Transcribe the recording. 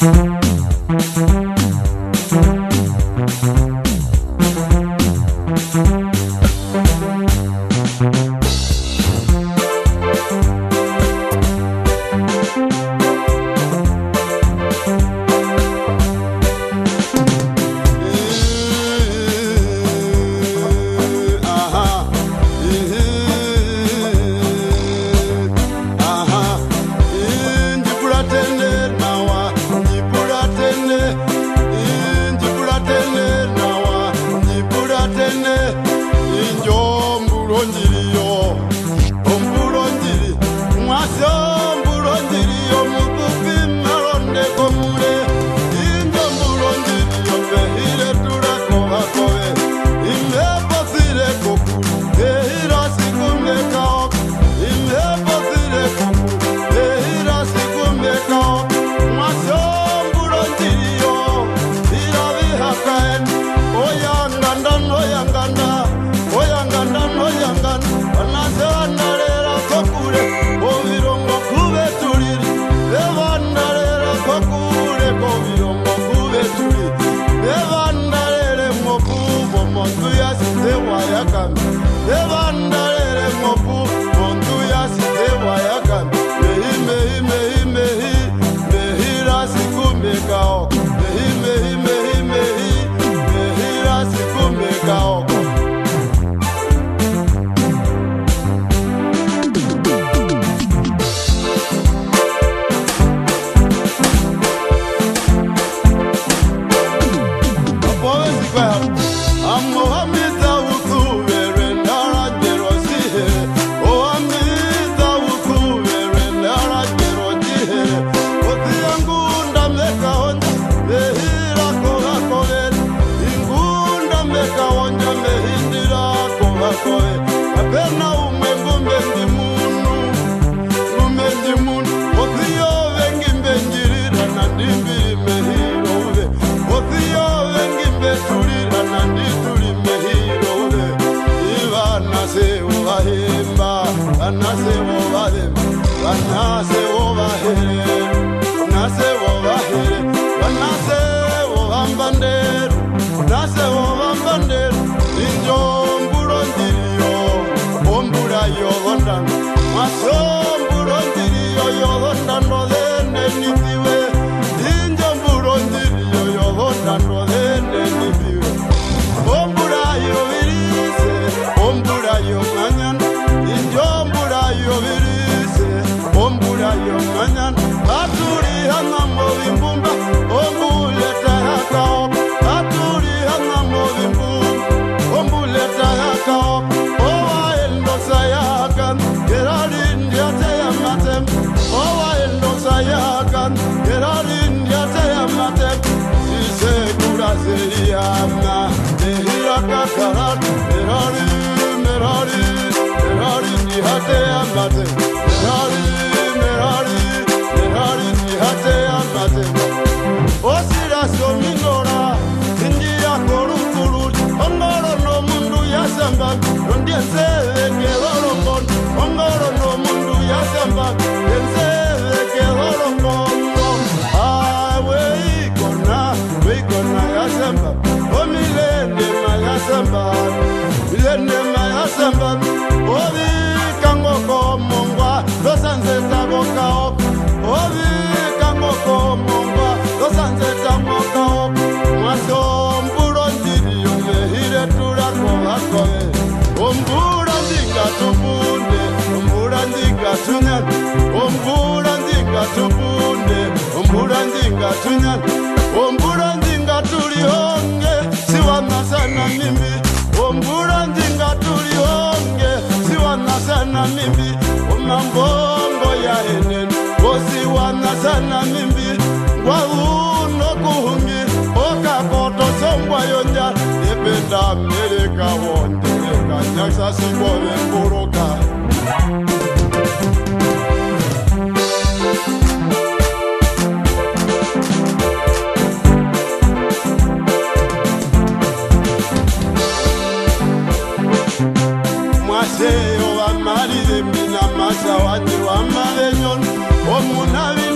Thank you. Uma yakan Gerarin yatayam matek Ise kurasiriyamna Nehiraka karar ngatunyana omvula ndinga tulionge siwanasana mimbi omvula ndinga tulionge siwanasana mimbi omambongo ya enene osiwanasana mimbi ngwauno kuhungi okakoto songwa yonja nebenda mereka wonde ekanyasa sikove mbuluka como nadie.